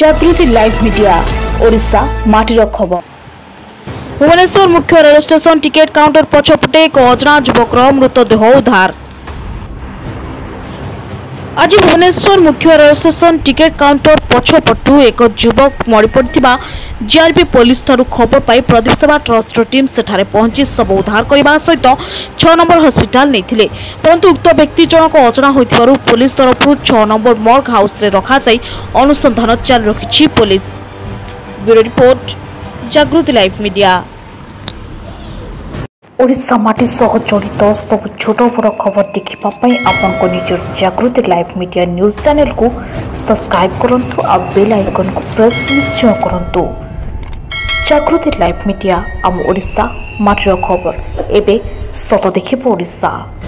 Jagriti live media Odisha মাটির খবর ভুবনেশ্বর মুখ্য রেল স্টেশন টিকেট কাউন্টর পছপটে এক অজনা যুবকর মৃতদেহ উদ্ধার ଆଜି ଭୁବନେଶ୍ୱର ମୁଖ୍ୟ ରେଳ ଷ୍ଟେସନ ଟିକେଟ୍ କାଉଣ୍ଟର ପଛପଟୁ ଏକ ଯୁବକ ମରିପଡ଼ିଥିବା ଜିଆର୍ପି ପୋଲିସଠାରୁ ଖବର ପାଇ ପ୍ରଦୀପ ସେବା ଟ୍ରଷ୍ଟର ଟିମ୍ ସେଠାରେ ପହଞ୍ଚି ଶବ ଉଦ୍ଧାର କରିବା ସହିତ ଛଅ ନମ୍ବର ହସ୍ପିଟାଲ ନେଇଥିଲେ ପରନ୍ତୁ ଉକ୍ତ ବ୍ୟକ୍ତି ଜଣକ ଅଜଣା ହୋଇଥିବାରୁ ପୋଲିସ ତରଫରୁ ଛଅ ନମ୍ବର ମର୍ଗ ହାଉସ୍ରେ ରଖାଯାଇ ଅନୁସନ୍ଧାନ ଜାରି ରଖିଛି police bureau report Jagruti live media Odisha ମାଟି ସହ ଜଡ଼ିତ ସବୁ ଛୋଟ ବଡ଼ ଖବର ଦେଖିବା ପାଇଁ ଆପଣଙ୍କ ନିଜର ଜାଗୃତି ଲାଇଭ୍ ମିଡ଼ିଆ ନ୍ୟୁଜ୍ ଚ୍ୟାନେଲ୍କୁ ସବସ୍କ୍ରାଇବ୍ କରନ୍ତୁ ଆଉ ବେଲ୍ ଆଇକନ୍କୁ ପ୍ରେସ୍ ନିଶ୍ଚୟ କରନ୍ତୁ ଜାଗୃତି ଲାଇଭ୍ ମିଡ଼ିଆ ଆମ ଓଡ଼ିଶା ମାଟିର ଖବର ଏବେ ସତ ଦେଖିବ ଓଡ଼ିଶା